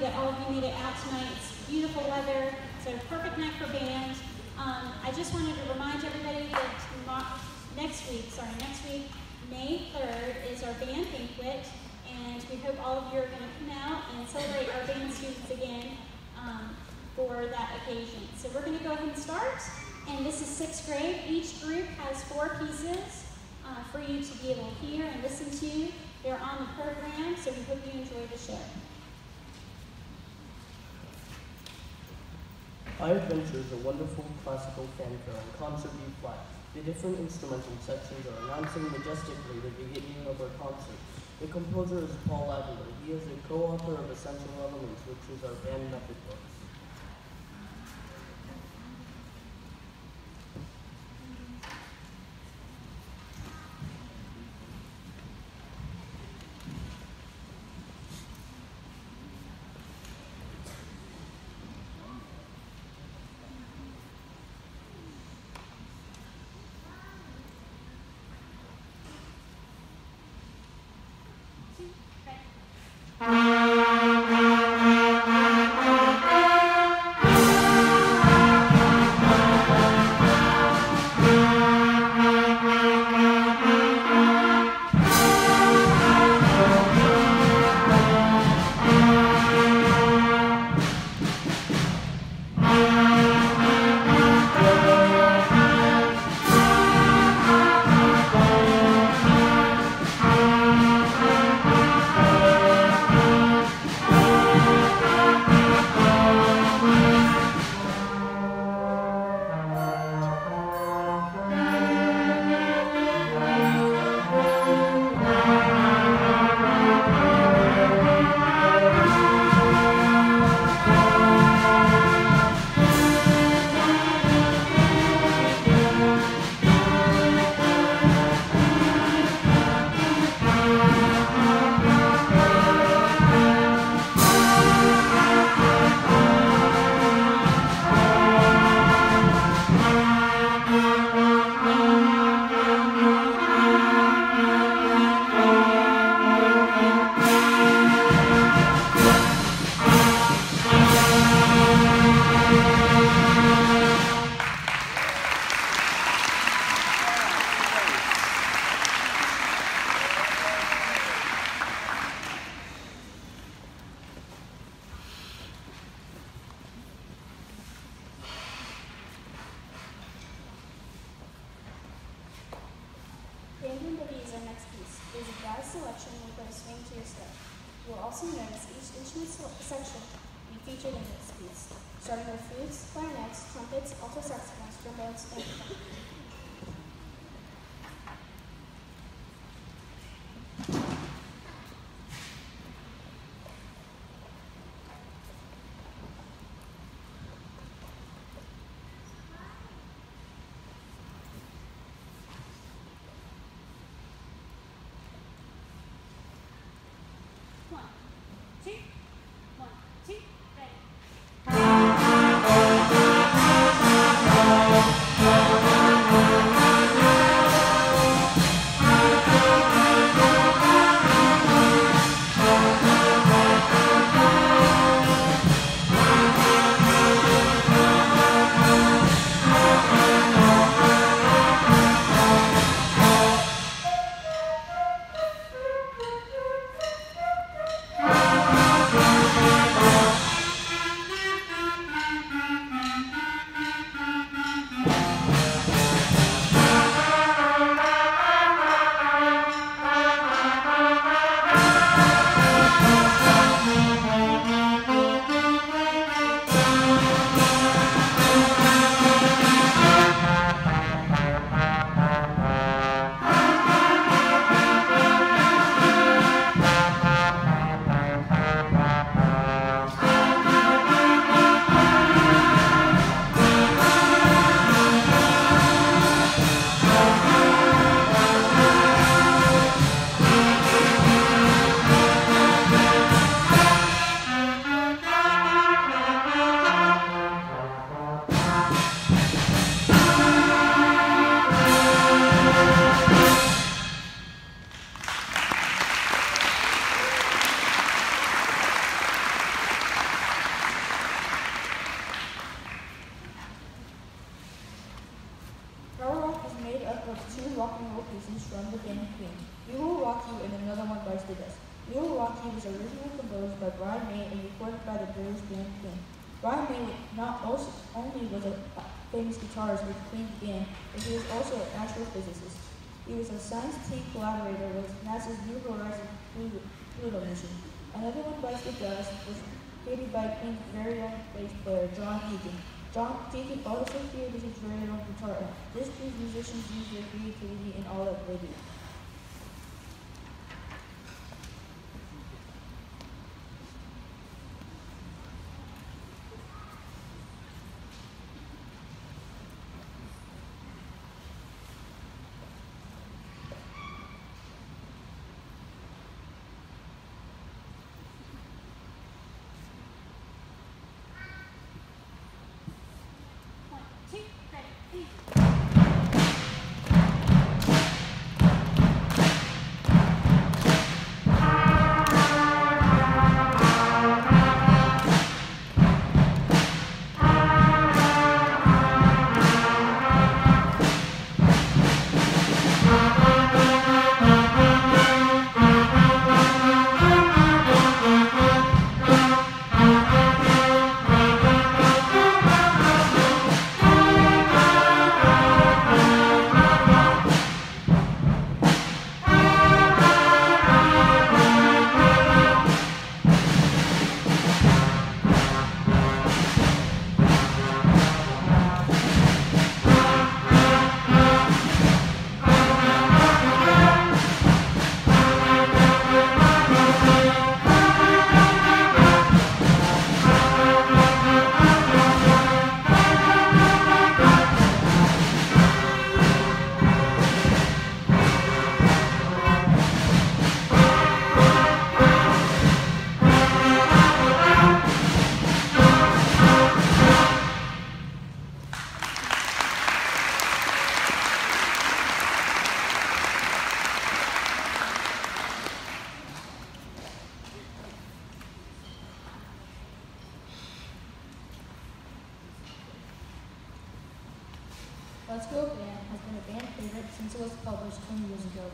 that all of you made it out tonight. It's beautiful weather, so perfect night for band. Um, I just wanted to remind everybody that tomorrow, next week, sorry, next week, May 3rd is our band banquet, and we hope all of you are going to come out and celebrate our band students again um, for that occasion. So we're going to go ahead and start, and this is sixth grade. Each group has four pieces uh, for you to be able to hear and listen to. They're on the program, so we hope you enjoy the show. High Adventure is a wonderful classical fanfare on concert B flat. The different instrumental sections are announcing majestically the beginning of our concert. The composer is Paul Adler. He is a co-author of Essential Elements, which is our band method book. Is a jazz selection with a swing to your step. You will also notice each instrument section be featured in this piece, starting with flutes, clarinets, trumpets, alto saxophones, trombones, and of two rock and roll pieces from the band Queen. We Will Rock You and Another One Bites the Dust. We Will Rock You was originally composed by Brian May and recorded by the British band Queen. Brian May not also, only was a famous guitarist with Queen band, but he was also an astrophysicist. He was a science team collaborator with NASA's New Horizons Pluto mission. Another One Bites the Dust was created by Queen's very own bass player, John Deacon. John Deacon also created his very own guitar. This proves musicians use their creativity in all that they. Has been a band favorite since it was published 20 years ago.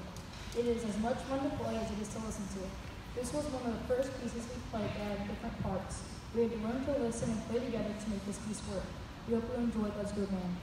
It is as much fun to play as it is to listen to. This was one of the first pieces we played that had different parts. We had to learn to listen and play together to make this piece work. We hope you enjoyed Let's Go Band.